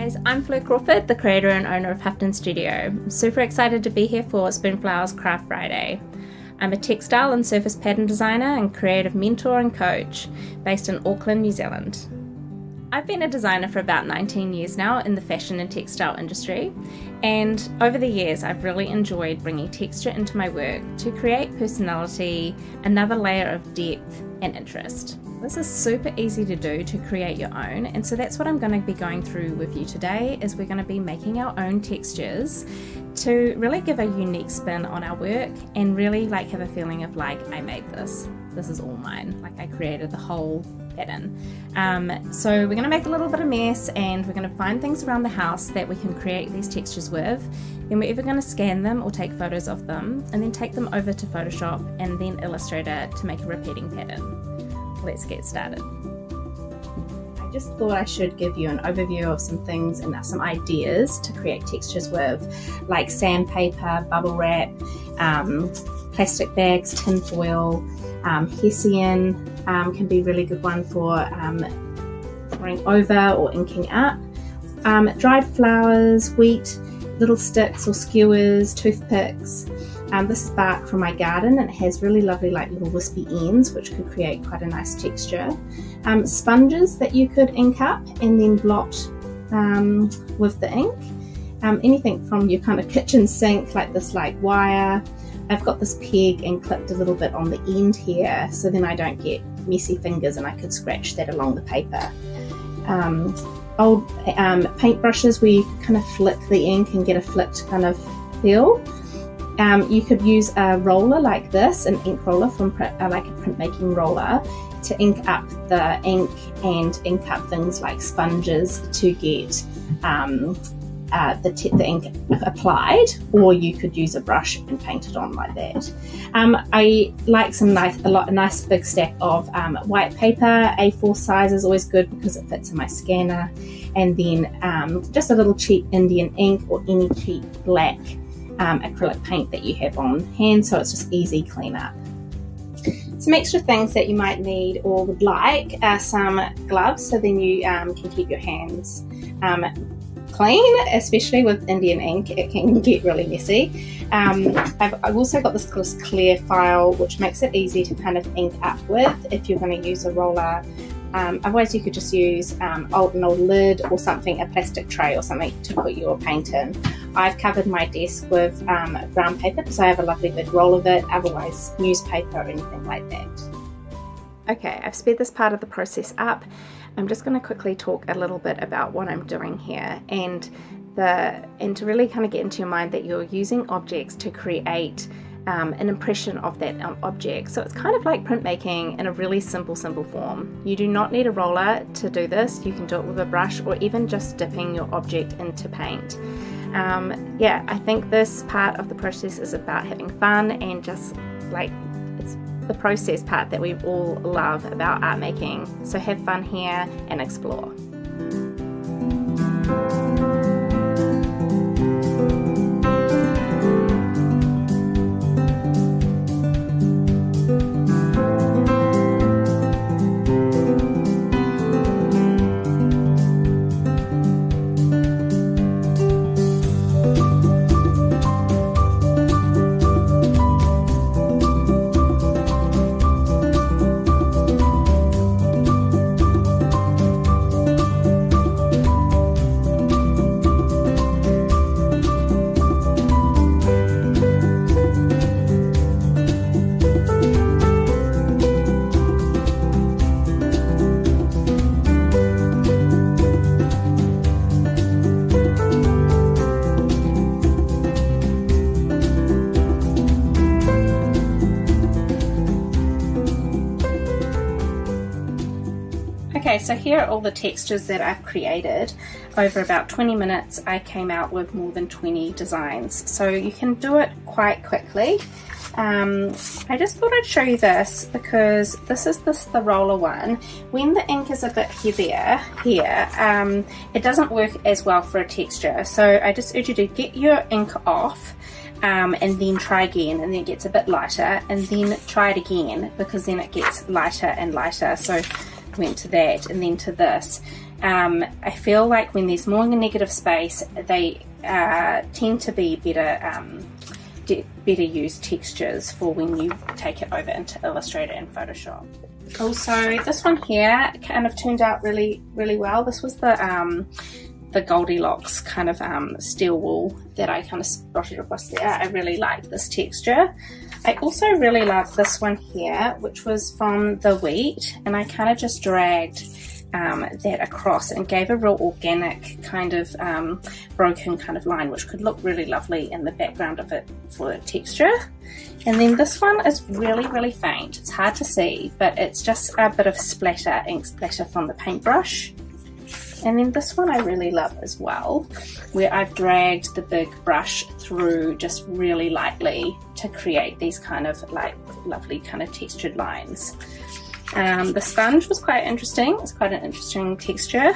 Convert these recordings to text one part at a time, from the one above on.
guys, I'm Fleur Crawford, the creator and owner of Hufton Studio. I'm super excited to be here for Spoonflowers Craft Friday. I'm a textile and surface pattern designer and creative mentor and coach based in Auckland, New Zealand. I've been a designer for about 19 years now in the fashion and textile industry, and over the years I've really enjoyed bringing texture into my work to create personality, another layer of depth and interest. This is super easy to do to create your own, and so that's what I'm going to be going through with you today is we're going to be making our own textures to really give a unique spin on our work and really like have a feeling of like I made this. This is all mine. Like I created the whole pattern. Um, so we're going to make a little bit of mess and we're going to find things around the house that we can create these textures with. Then we're either going to scan them or take photos of them and then take them over to Photoshop and then Illustrator to make a repeating pattern. Let's get started. I just thought I should give you an overview of some things and some ideas to create textures with, like sandpaper, bubble wrap, um, plastic bags, tin foil, um, Hessian um, can be a really good one for um, pouring over or inking up. Um, dried flowers, wheat, little sticks or skewers, toothpicks. Um, this is bark from my garden and it has really lovely like little wispy ends which could create quite a nice texture. Um, sponges that you could ink up and then blot um, with the ink. Um, anything from your kind of kitchen sink like this like wire. I've got this peg and clipped a little bit on the end here so then I don't get messy fingers and I could scratch that along the paper. Um, old um, paintbrushes where you kind of flick the ink and get a flicked kind of feel. Um, you could use a roller like this, an ink roller from print, uh, like a printmaking roller, to ink up the ink and ink up things like sponges to get um, uh, the, the, ink applied, or you could use a brush and paint it on like that. Um, I like some nice, a lot, a nice big stack of um, white paper. A4 size is always good because it fits in my scanner, and then um, just a little cheap Indian ink or any cheap black um, acrylic paint that you have on hand, so it's just easy clean up. Some extra things that you might need or would like are some gloves, so then you um, can keep your hands um, clean, especially with Indian ink, it can get really messy. Um, I've, I've, also got this, clear file which makes it easy to kind of ink up with if you're going to use a roller. Um, otherwise you could just use um, old, an old lid or something, a plastic tray or something to put your paint in. I've covered my desk with um, brown paper because I have a lovely big roll of it, otherwise newspaper or anything like that. Okay, I've sped this part of the process up I'm just going to quickly talk a little bit about what I'm doing here and the and to really kind of get into your mind that you're using objects to create um, an impression of that um, object. So it's kind of like printmaking in a really simple, simple form. You do not need a roller to do this. You can do it with a brush or even just dipping your object into paint. Um, yeah, I think this part of the process is about having fun and just like it's the process part that we all love about art making. So have fun here and explore. So here are all the textures that I've created. Over about 20 minutes, I came out with more than 20 designs. So you can do it quite quickly. Um, I just thought I'd show you this because this is this the roller one. When the ink is a bit heavier here, um, it doesn't work as well for a texture. So I just urge you to get your ink off um, and then try again and then it gets a bit lighter and then try it again because then it gets lighter and lighter. So went to that and then to this Um, I feel like when there's more negative space, they uh, tend to be better um, better used textures for when you take it over into Illustrator and Photoshop. Also, this one here kind of turned out really, really well. This was the um, the Goldilocks kind of um, steel wool that I kind of spotted across there. I really like this texture. I also really love this one here, which was from the wheat, and I kind of just dragged um, that across and gave a real organic kind of um, broken kind of line, which could look really lovely in the background of it for texture. And then this one is really, really faint. It's hard to see, but it's just a bit of splatter, ink splatter from the paintbrush. And then this one I really love as well, where I've dragged the big brush through just really lightly to create these kind of like lovely kind of textured lines. Um, the sponge was quite interesting, it's quite an interesting texture.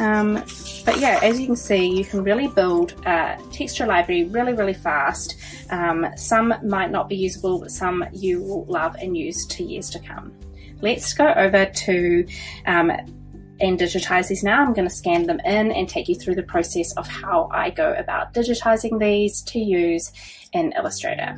Um, but yeah, as you can see, you can really build a texture library really, really fast. Um, some might not be usable, but some you will love and use to years to come. Let's go over to um, and digitize these now. I'm going to scan them in and take you through the process of how I go about digitizing these to use in Illustrator.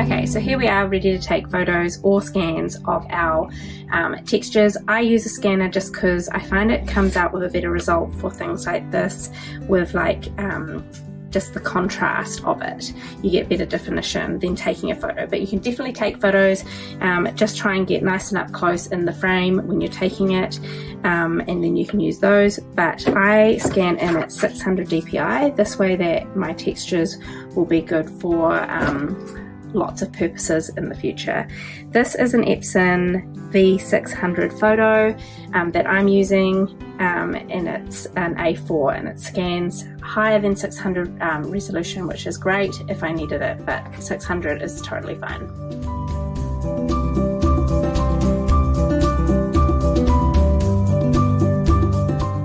Okay, so here we are ready to take photos or scans of our um, textures. I use a scanner just because I find it comes out with a better result for things like this with like um, just the contrast of it. You get better definition than taking a photo, but you can definitely take photos. Um, just try and get nice and up close in the frame when you're taking it, um, and then you can use those. But I scan in at 600 dpi, this way that my textures will be good for um, lots of purposes in the future. This is an Epson V600 photo um, that I'm using um, and it's an A4 and it scans higher than 600 um, resolution which is great if I needed it but 600 is totally fine.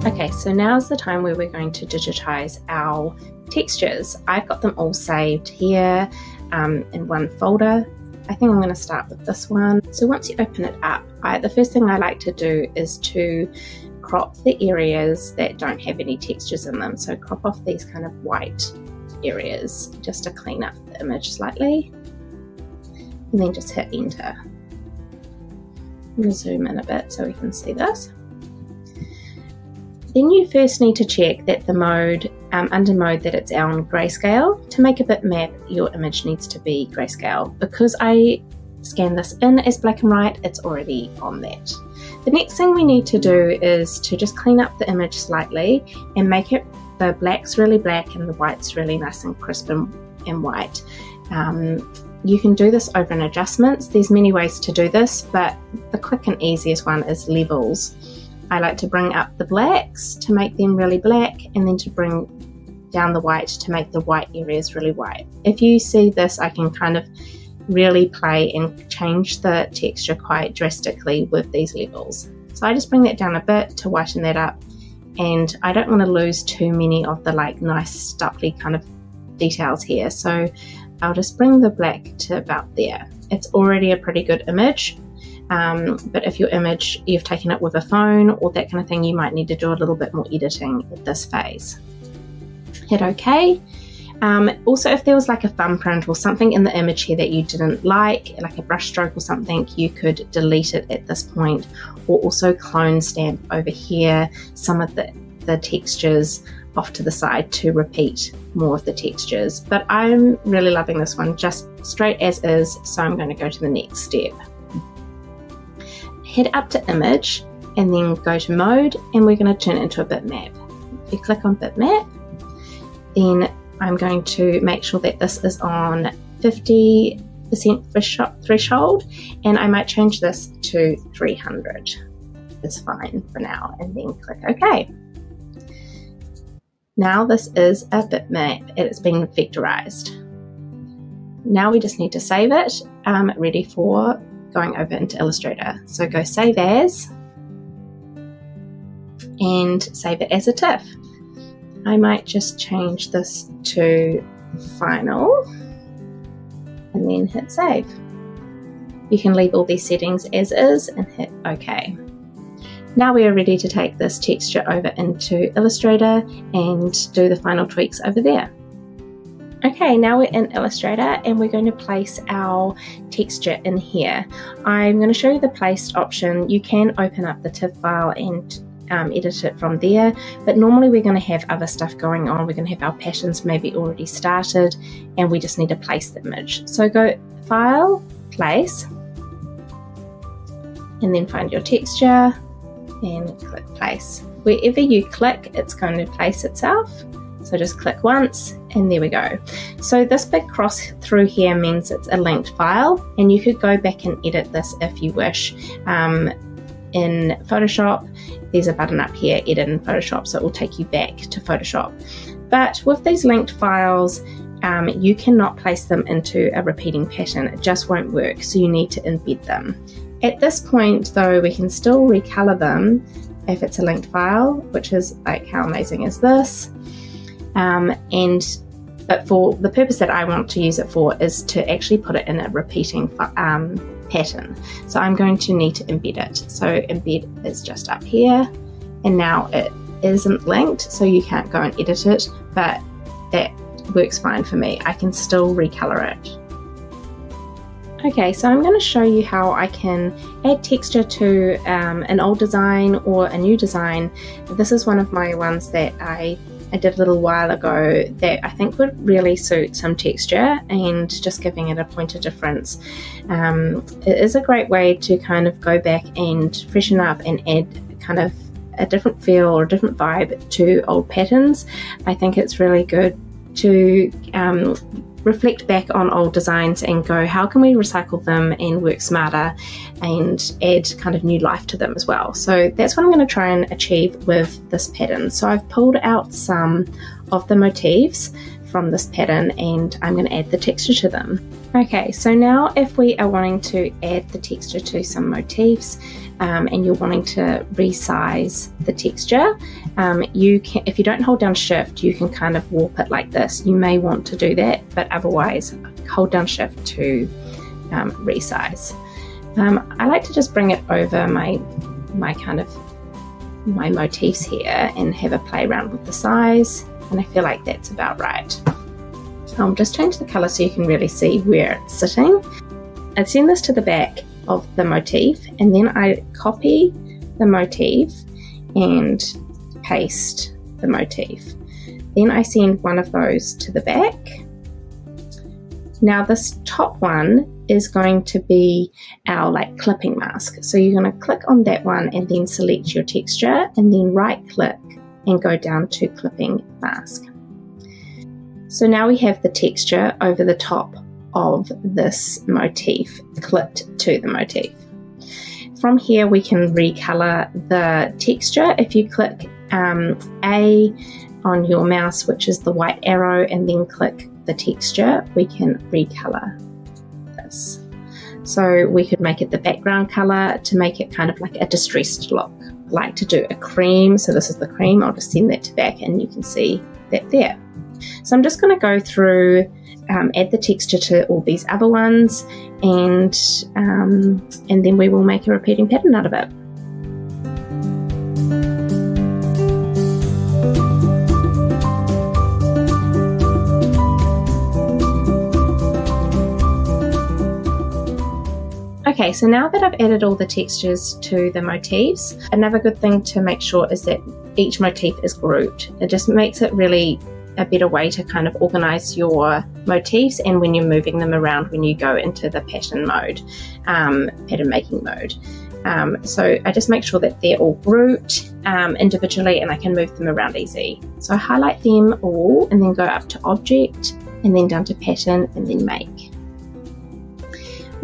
Okay, so now's the time where we're going to digitize our textures. I've got them all saved here um, in one folder. I think I'm going to start with this one. So once you open it up, I, the first thing I like to do is to crop the areas that don't have any textures in them. So crop off these kind of white areas just to clean up the image slightly. And then just hit enter. We'll zoom in a bit so we can see this. Then you first need to check that the mode, um, under mode that it's on grayscale. To make a bitmap, your image needs to be grayscale. Because I scan this in as black and white, it's already on that. The next thing we need to do is to just clean up the image slightly and make it the black's really black and the white's really nice and crisp and, and white. Um, you can do this over in adjustments. There's many ways to do this, but the quick and easiest one is levels. I like to bring up the blacks to make them really black and then to bring down the white to make the white areas really white. If you see this, I can kind of really play and change the texture quite drastically with these levels. So I just bring that down a bit to whiten that up and I don't want to lose too many of the like nice stuffy kind of details here. So I'll just bring the black to about there. It's already a pretty good image um, but if your image, you've taken it with a phone or that kind of thing, you might need to do a little bit more editing at this phase. Hit OK. Um, also, if there was like a thumbprint or something in the image here that you didn't like, like a brushstroke or something, you could delete it at this point, or also clone stamp over here some of the, the textures off to the side to repeat more of the textures. But I'm really loving this one just straight as is, so I'm going to go to the next step head up to image and then go to mode and we're going to turn it into a bitmap. If you click on bitmap, then I'm going to make sure that this is on 50% threshold and I might change this to 300. It's fine for now and then click OK. Now this is a bitmap. It's been vectorized. Now we just need to save it, um, ready for going over into Illustrator. So go Save As and save it as a TIFF. I might just change this to Final and then hit save. You can leave all these settings as is and hit OK. Now we are ready to take this texture over into Illustrator and do the final tweaks over there. Okay, now we're in Illustrator and we're going to place our texture in here. I'm going to show you the placed option. You can open up the TIFF file and um, edit it from there, but normally we're going to have other stuff going on. We're going to have our patterns maybe already started and we just need to place the image. So go File, Place, and then find your texture and click place. Wherever you click, it's going to place itself. So just click once and there we go. So this big cross through here means it's a linked file and you could go back and edit this if you wish. Um, in Photoshop, there's a button up here, edit in Photoshop, so it will take you back to Photoshop. But with these linked files, um, you cannot place them into a repeating pattern. It just won't work, so you need to embed them. At this point though, we can still recolor them if it's a linked file, which is like how amazing is this? Um, and but for the purpose that I want to use it for is to actually put it in a repeating um, pattern. So I'm going to need to embed it. So embed is just up here and now it isn't linked so you can't go and edit it, but that works fine for me. I can still recolor it. Okay, so I'm going to show you how I can add texture to um, an old design or a new design. This is one of my ones that I, I did a little while ago that I think would really suit some texture and just giving it a point of difference. Um, it is a great way to kind of go back and freshen up and add kind of a different feel or a different vibe to old patterns. I think it's really good to um, reflect back on old designs and go, how can we recycle them and work smarter and add kind of new life to them as well? So that's what I'm going to try and achieve with this pattern. So I've pulled out some of the motifs from this pattern and I'm going to add the texture to them. Okay, so now if we are wanting to add the texture to some motifs um, and you're wanting to resize the texture, um, you can, if you don't hold down shift, you can kind of warp it like this. You may want to do that, but otherwise hold down shift to um, resize. Um, I like to just bring it over my, my kind of my motifs here and have a play around with the size and I feel like that's about right. I'll just change the colour so you can really see where it's sitting. I'd send this to the back of the motif and then I copy the motif and paste the motif. Then I send one of those to the back. Now this top one is going to be our like clipping mask. So you're going to click on that one and then select your texture and then right click and go down to clipping mask. So now we have the texture over the top of this motif clipped to the motif. From here we can recolor the texture. If you click um, A on your mouse, which is the white arrow, and then click the texture, we can recolor this. So we could make it the background color to make it kind of like a distressed look like to do a cream. So this is the cream. I'll just send that to back and you can see that there. So I'm just going to go through, um, add the texture to all these other ones and, um, and then we will make a repeating pattern out of it. Okay, so now that I've added all the textures to the motifs, another good thing to make sure is that each motif is grouped. It just makes it really a better way to kind of organize your motifs and when you're moving them around when you go into the pattern mode, um, pattern making mode. Um, so I just make sure that they're all grouped um, individually and I can move them around easy. So I highlight them all and then go up to object and then down to pattern and then make.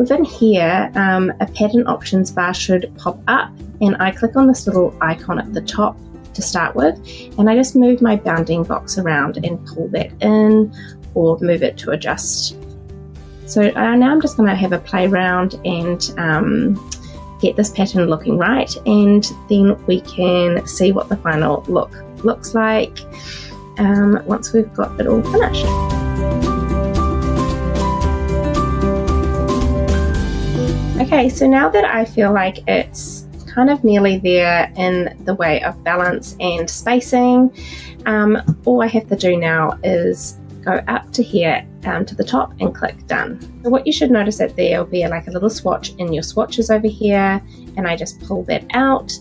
Within here, um, a pattern options bar should pop up and I click on this little icon at the top to start with and I just move my bounding box around and pull that in or move it to adjust. So uh, now I'm just going to have a play around and um, get this pattern looking right and then we can see what the final look looks like um, once we've got it all finished. Okay, so now that I feel like it's kind of nearly there in the way of balance and spacing, um, all I have to do now is go up to here um, to the top and click done. So what you should notice that there will be like a little swatch in your swatches over here and I just pull that out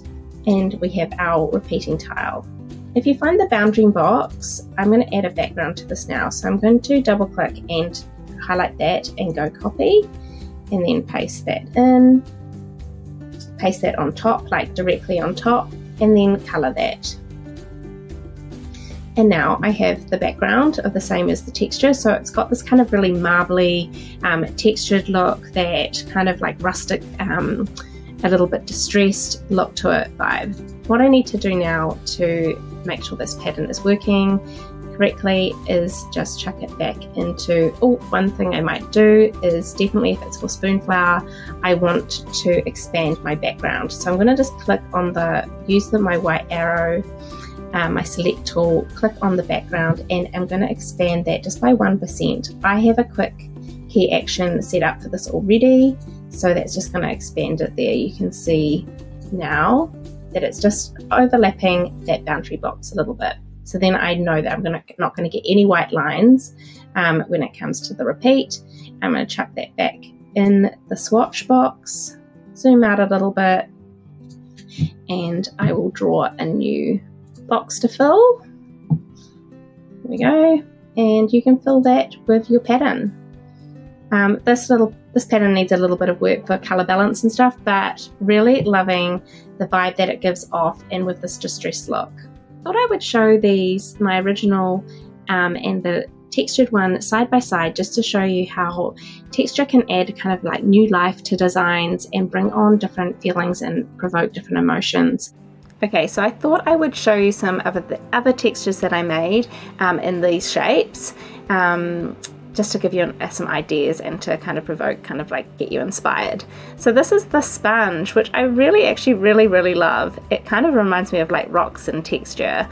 and we have our repeating tile. If you find the boundary box, I'm going to add a background to this now. So I'm going to double click and highlight that and go copy and then paste that in, paste that on top, like directly on top, and then color that. And now I have the background of the same as the texture. So it's got this kind of really marbly um, textured look, that kind of like rustic, um, a little bit distressed look to it vibe. What I need to do now to make sure this pattern is working correctly is just chuck it back into, oh, one thing I might do is definitely if it's for spoonflower, I want to expand my background. So I'm going to just click on the, use the, my white arrow um, my select tool, click on the background, and I'm going to expand that just by 1%. I have a quick key action set up for this already, so that's just going to expand it there. You can see now that it's just overlapping that boundary box a little bit. So then I know that I'm gonna, not going to get any white lines um, when it comes to the repeat. I'm going to chuck that back in the swatch box, zoom out a little bit, and I will draw a new box to fill. There we go. And you can fill that with your pattern. Um, this little this pattern needs a little bit of work for color balance and stuff, but really loving the vibe that it gives off and with this distressed look. Thought I would show these, my original um, and the textured one side by side just to show you how texture can add kind of like new life to designs and bring on different feelings and provoke different emotions. Okay, so I thought I would show you some of the other textures that I made um, in these shapes. Um, just to give you uh, some ideas and to kind of provoke, kind of like get you inspired. So this is the sponge, which I really, actually really, really love. It kind of reminds me of like rocks in texture.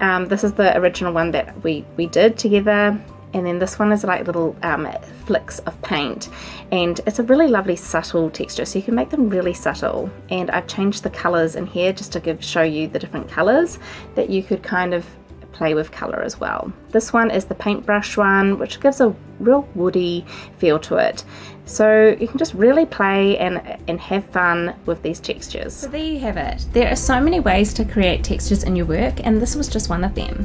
Um, this is the original one that we, we did together and then this one is like little um, flicks of paint and it's a really lovely subtle texture so you can make them really subtle and I've changed the colors in here just to give show you the different colors that you could kind of play with color as well. This one is the paintbrush one which gives a real woody feel to it so you can just really play and, and have fun with these textures. So there you have it. There are so many ways to create textures in your work and this was just one of them.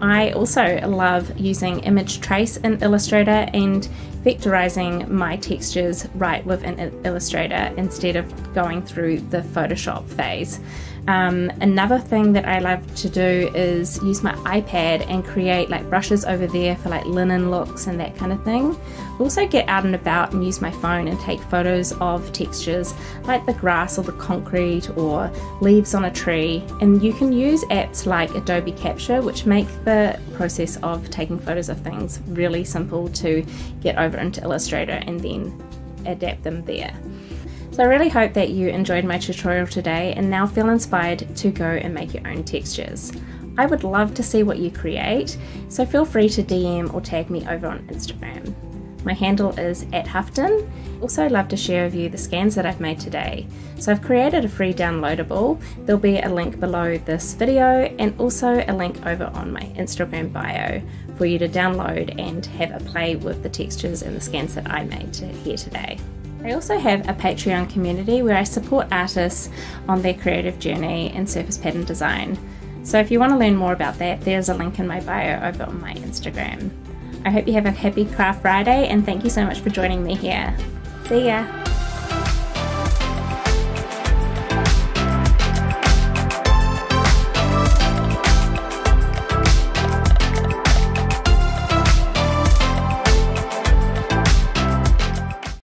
I also love using image trace in Illustrator and vectorizing my textures right within Illustrator instead of going through the Photoshop phase. Um, another thing that I love to do is use my iPad and create like brushes over there for like linen looks and that kind of thing. Also get out and about and use my phone and take photos of textures like the grass or the concrete or leaves on a tree. And you can use apps like Adobe Capture which make the process of taking photos of things really simple to get over into Illustrator and then adapt them there. So I really hope that you enjoyed my tutorial today and now feel inspired to go and make your own textures. I would love to see what you create, so feel free to DM or tag me over on Instagram. My handle is at Hufton. Also I'd love to share with you the scans that I've made today. So I've created a free downloadable. There'll be a link below this video and also a link over on my Instagram bio for you to download and have a play with the textures and the scans that I made here today. I also have a Patreon community where I support artists on their creative journey in surface pattern design. So if you want to learn more about that, there's a link in my bio over on my Instagram. I hope you have a happy Craft Friday and thank you so much for joining me here. See ya!